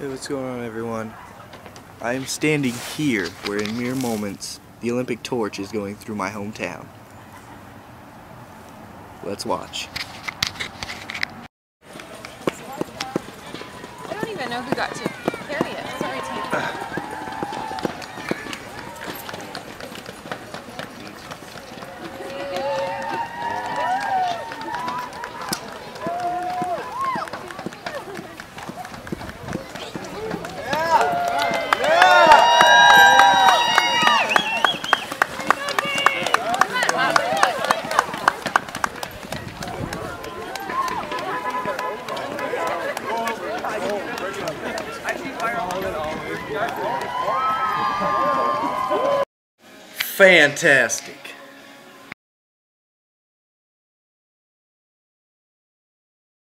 Hey, what's going on everyone? I am standing here where in mere moments the Olympic torch is going through my hometown. Let's watch. I don't even know who got to carry it. Sorry, team. Fantastic.